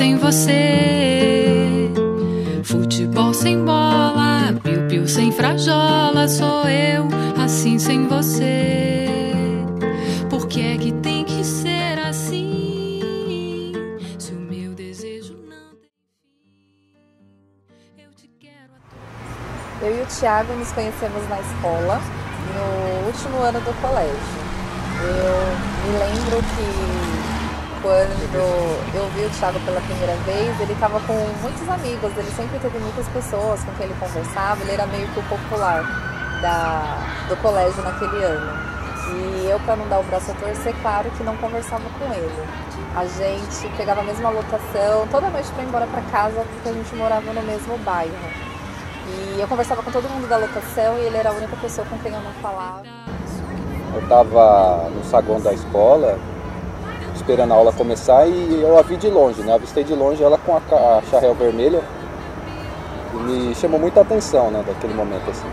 sem você. Futebol sem bola, piu-piu sem frajola sou eu, assim sem você. Por que é que tem que ser assim? Se o meu desejo não tem fim, eu te quero Eu e o Thiago nos conhecemos na escola, no último ano do colégio. Eu me lembro que quando eu vi o Thiago pela primeira vez, ele estava com muitos amigos, ele sempre teve muitas pessoas com quem ele conversava, ele era meio que o popular da, do colégio naquele ano. E eu, para não dar o braço a torcer, claro que não conversava com ele. A gente pegava a mesma lotação toda noite para ir embora para casa, porque a gente morava no mesmo bairro. E eu conversava com todo mundo da lotação e ele era a única pessoa com quem eu não falava. Eu estava no saguão da escola, esperando a aula começar e eu a vi de longe, né? Avistei de longe ela com a, a charrel vermelha e me chamou muita atenção, né? Daquele momento assim.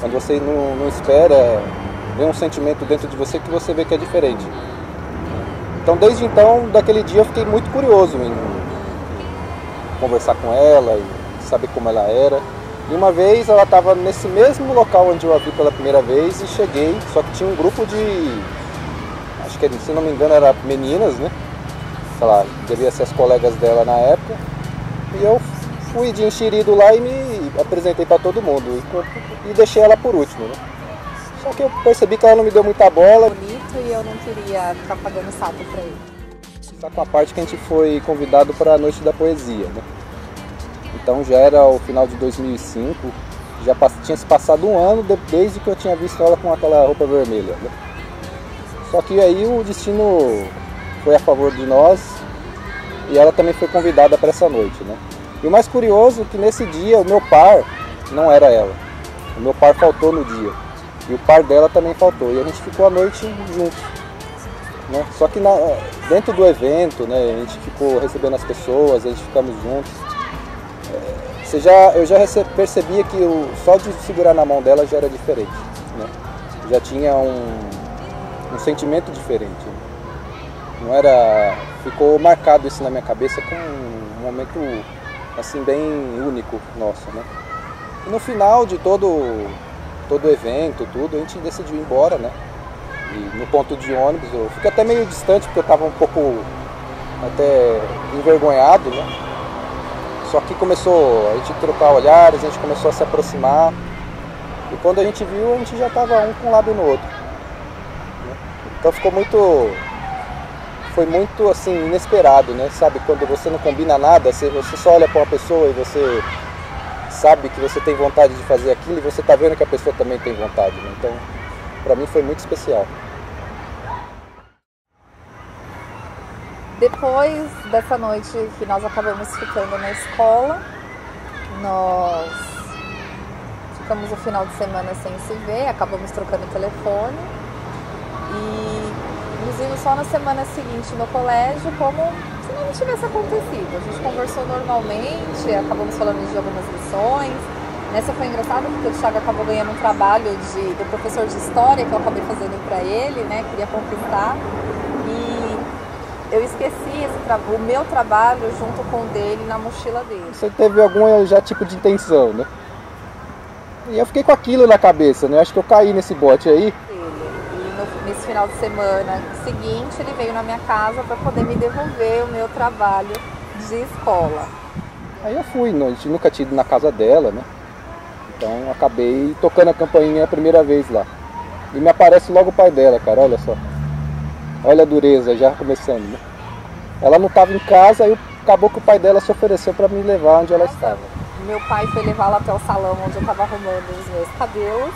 Quando você não, não espera, vem um sentimento dentro de você que você vê que é diferente. Então desde então, daquele dia eu fiquei muito curioso em conversar com ela e saber como ela era. E uma vez ela estava nesse mesmo local onde eu a vi pela primeira vez e cheguei, só que tinha um grupo de. Acho que se não me engano era meninas, né? Sei lá, devia ser as colegas dela na época. E eu fui de enxerido lá e me apresentei para todo mundo. E, e deixei ela por último, né? Só que eu percebi que ela não me deu muita bola. Bonito e eu não queria ficar pagando sapo pra ele. Só com a parte que a gente foi convidado para a Noite da Poesia, né? Então já era o final de 2005, já tinha se passado um ano de- desde que eu tinha visto ela com aquela roupa vermelha. Né? Só que aí o destino foi a favor de nós e ela também foi convidada para essa noite. Né? E o mais curioso é que nesse dia o meu par não era ela. O meu par faltou no dia. E o par dela também faltou. E a gente ficou a noite juntos. Né? Só que na- dentro do evento, né, a gente ficou recebendo as pessoas, a gente ficamos juntos. É, Você já, eu já percebia que o, só de segurar na mão dela já era diferente. Né? Já tinha um, um sentimento diferente. Não era. Ficou marcado isso na minha cabeça como um momento assim bem único nosso. Né? E no final de todo, todo o evento, tudo, a gente decidiu ir embora, né? E no ponto de ônibus, eu fiquei até meio distante porque eu estava um pouco até envergonhado, né? Só que começou a gente trocar olhares, a gente começou a se aproximar. E quando a gente viu, a gente já estava um com um lado no outro. Então ficou muito. Foi muito assim, inesperado, né? Sabe, quando você não combina nada, você, você só olha para uma pessoa e você sabe que você tem vontade de fazer aquilo e você está vendo que a pessoa também tem vontade. Né? Então, para mim foi muito especial. Depois dessa noite que nós acabamos ficando na escola, nós ficamos o final de semana sem se ver, acabamos trocando telefone e nos vimos só na semana seguinte no colégio, como se nada tivesse acontecido. A gente conversou normalmente, acabamos falando de algumas lições. Nessa foi engraçado porque o Thiago acabou ganhando um trabalho de, do professor de história que eu acabei fazendo para ele, né? Queria conquistar. E eu esqueci esse o meu trabalho junto com o dele na mochila dele. Você teve algum já tipo de intenção, né? E eu fiquei com aquilo na cabeça, né? Acho que eu caí nesse bote aí. No- nesse final de semana seguinte ele veio na minha casa para poder me devolver o meu trabalho de escola. Aí eu fui, né? a gente nunca tinha ido na casa dela, né? Então acabei tocando a campainha a primeira vez lá. E me aparece logo o pai dela, cara, olha só. Olha a dureza, já começando, né? Ela não estava em casa, aí acabou que o pai dela se ofereceu para me levar onde ela estava. Meu pai foi levá-la até o salão onde eu estava arrumando os meus cabelos.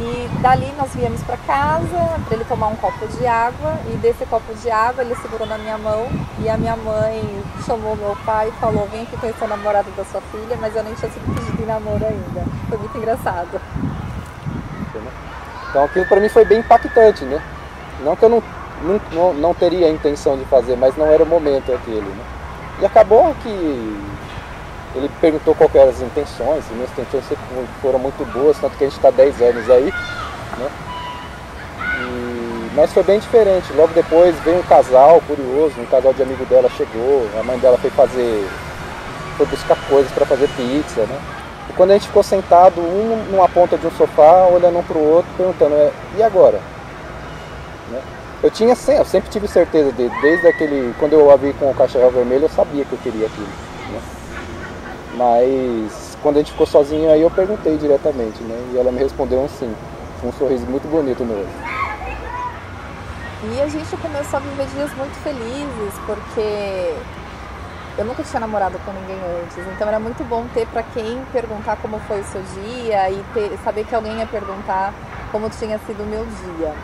E dali nós viemos para casa para ele tomar um copo de água. E desse copo de água ele segurou na minha mão. E a minha mãe chamou meu pai e falou: Vem aqui conhecer o namorado da sua filha. Mas eu nem tinha sido pedido em namoro ainda. Foi muito engraçado. Então aquilo para mim foi bem impactante, né? Não que eu não, não, não teria a intenção de fazer, mas não era o momento aquele, né? E acabou que ele perguntou qual eram as intenções, e minhas intenções foram muito boas, tanto que a gente está 10 anos aí, né? E mas foi bem diferente. Logo depois veio um casal curioso, um casal de amigo dela chegou, a mãe dela foi fazer, foi buscar coisas para fazer pizza, né? E quando a gente ficou sentado, um numa ponta de um sofá, olhando um para o outro, perguntando, é, e agora? Né? Eu tinha eu sempre tive certeza dele, desde aquele, quando eu a vi com o cachorro vermelho, eu sabia que eu queria aquilo. Né? Mas quando a gente ficou sozinho aí eu perguntei diretamente, né? E ela me respondeu um sim, com um sorriso muito bonito no olho. E a gente começou a viver dias muito felizes, porque eu nunca tinha namorado com ninguém antes, então era muito bom ter para quem perguntar como foi o seu dia e ter, saber que alguém ia perguntar como tinha sido o meu dia.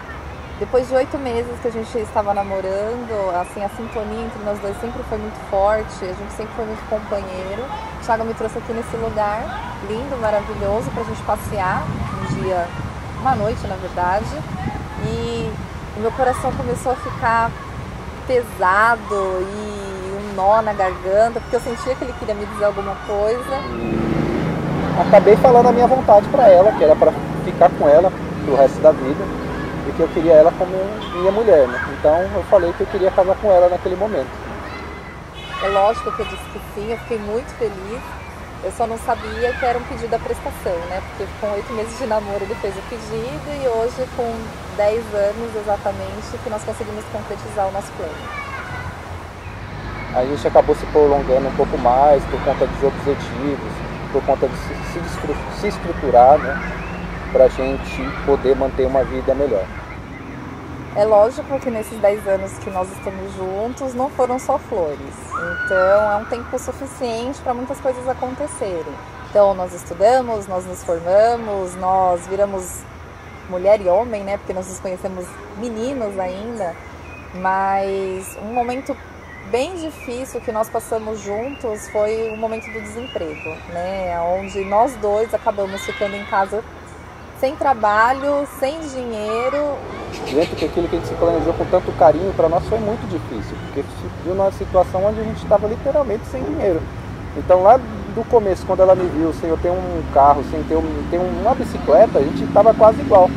Depois de oito meses que a gente estava namorando, assim, a sintonia entre nós dois sempre foi muito forte, a gente sempre foi muito companheiro. O Thiago me trouxe aqui nesse lugar lindo, maravilhoso, para a gente passear um dia, uma noite na verdade. E o meu coração começou a ficar pesado e um nó na garganta, porque eu sentia que ele queria me dizer alguma coisa. Acabei falando a minha vontade para ela, que era para ficar com ela pro resto da vida e que eu queria ela como minha mulher, né? Então eu falei que eu queria casar com ela naquele momento. É lógico que eu disse que sim, eu fiquei muito feliz. Eu só não sabia que era um pedido da prestação, né? Porque com oito meses de namoro ele fez o pedido e hoje, com dez anos exatamente, que nós conseguimos concretizar o nosso plano. A gente acabou se prolongando um pouco mais por conta dos objetivos, por conta de se, se estruturar, né? Para a gente poder manter uma vida melhor. É lógico que nesses 10 anos que nós estamos juntos não foram só flores. Então é um tempo suficiente para muitas coisas acontecerem. Então nós estudamos, nós nos formamos, nós viramos mulher e homem, né? Porque nós nos conhecemos meninos ainda. Mas um momento bem difícil que nós passamos juntos foi o momento do desemprego, né? Onde nós dois acabamos ficando em casa sem trabalho, sem dinheiro. Dentro daquilo que a gente se planejou com tanto carinho, para nós foi muito difícil, porque viu numa situação onde a gente estava literalmente sem dinheiro. Então lá do começo, quando ela me viu sem eu ter um carro, sem ter, um, ter uma bicicleta, a gente estava quase igual.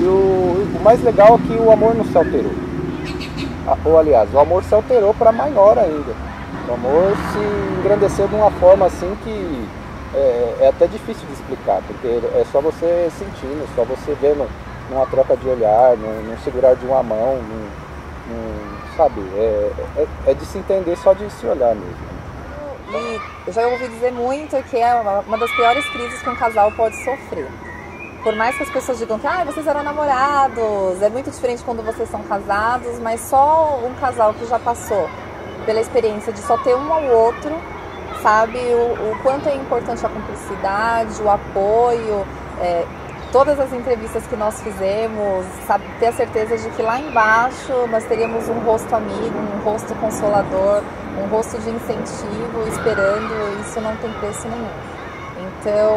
E o, o, mais legal é que o amor não se alterou. Ou aliás, o amor se alterou para maior ainda. O amor se engrandeceu de uma forma assim que é, é, até difícil de explicar, porque é só você sentindo, só você vendo numa troca de olhar, num, num segurar de uma mão, num, num, sabe? É, é, é, de se entender só de se olhar mesmo. E eu já ouvi dizer muito que é uma das piores crises que um casal pode sofrer. Por mais que as pessoas digam que ah, vocês eram namorados, é muito diferente quando vocês são casados, mas só um casal que já passou pela experiência de só ter um ao outro sabe o, o quanto é importante a cumplicidade, o apoio, é, todas as entrevistas que nós fizemos, sabe, ter a certeza de que lá embaixo nós teríamos um rosto amigo, um rosto consolador, um rosto de incentivo esperando, isso não tem preço nenhum. Então,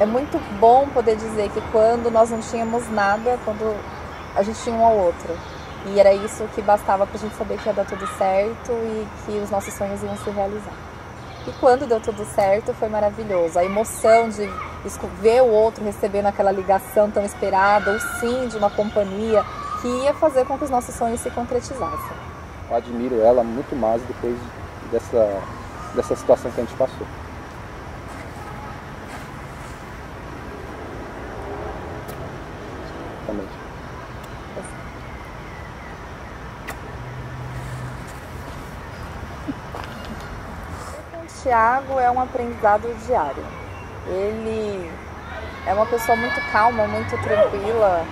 é, é muito bom poder dizer que quando nós não tínhamos nada, quando a gente tinha um ao outro. E era isso que bastava para a gente saber que ia dar tudo certo e que os nossos sonhos iam se realizar. E quando deu tudo certo, foi maravilhoso. A emoção de ver o outro recebendo aquela ligação tão esperada, o sim de uma companhia que ia fazer com que os nossos sonhos se concretizassem. Eu admiro ela muito mais depois dessa, dessa situação que a gente passou. Tiago é um aprendizado diário. Ele é uma pessoa muito calma, muito tranquila,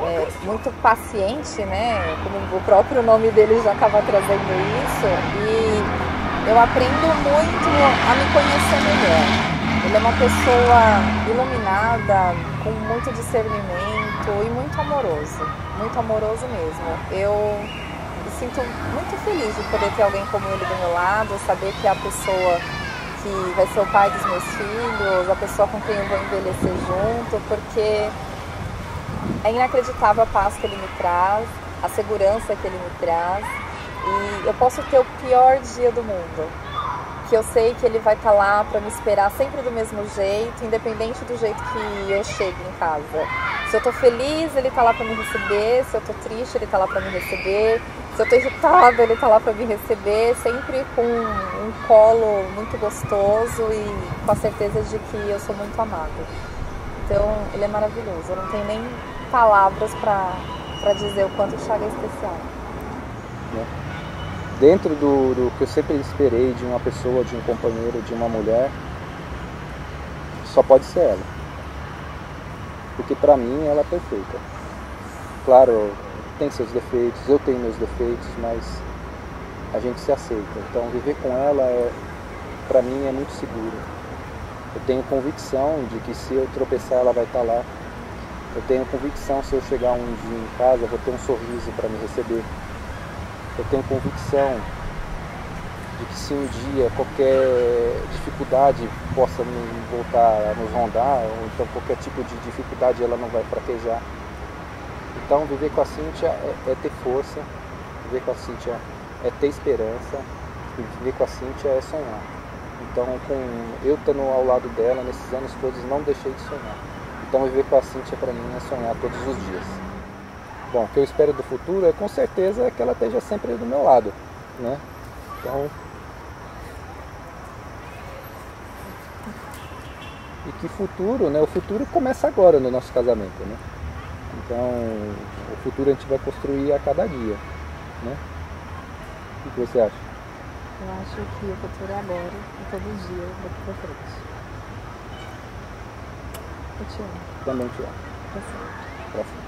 é, muito paciente, né? Como o próprio nome dele já acaba trazendo isso. E eu aprendo muito a me conhecer melhor. Ele é uma pessoa iluminada, com muito discernimento e muito amoroso. Muito amoroso mesmo. Eu sinto muito feliz de poder ter alguém como ele do meu lado, saber que é a pessoa que vai ser o pai dos meus filhos, a pessoa com quem eu vou envelhecer junto, porque é inacreditável a paz que ele me traz, a segurança que ele me traz. E eu posso ter o pior dia do mundo, que eu sei que ele vai estar tá lá para me esperar sempre do mesmo jeito, independente do jeito que eu chegue em casa. Se eu tô feliz, ele tá lá para me receber. Se eu tô triste, ele tá lá para me receber. Se eu tô irritada, ele tá lá para me receber. Sempre com um colo muito gostoso e com a certeza de que eu sou muito amada. Então, ele é maravilhoso. Eu não tenho nem palavras para dizer o quanto o Thiago é especial. Né? Dentro do, do que eu sempre esperei de uma pessoa, de um companheiro, de uma mulher, só pode ser ela porque para mim ela é perfeita. Claro, tem seus defeitos, eu tenho meus defeitos, mas a gente se aceita. Então viver com ela é, para mim é muito seguro. Eu tenho convicção de que se eu tropeçar ela vai estar tá lá. Eu tenho convicção se eu chegar um dia em casa vou ter um sorriso para me receber. Eu tenho convicção de que se um dia qualquer dificuldade possa voltar a nos rondar, ou então qualquer tipo de dificuldade ela não vai fraquejar. Então viver com a Cíntia é, é ter força, viver com a Cíntia é ter esperança, e viver com a Cíntia é sonhar. Então com eu estando ao lado dela nesses anos todos não deixei de sonhar. Então viver com a Cíntia para mim é sonhar todos os dias. Bom, o que eu espero do futuro é com certeza que ela esteja sempre do meu lado. Né? Então e que futuro, né? O futuro começa agora no nosso casamento, né? Então, o futuro a gente vai construir a cada dia, né? O que você acha? Eu acho que o futuro é agora e todos os dias daqui pra frente. Eu te amo. Também te amo. Pra sempre. Pra sempre.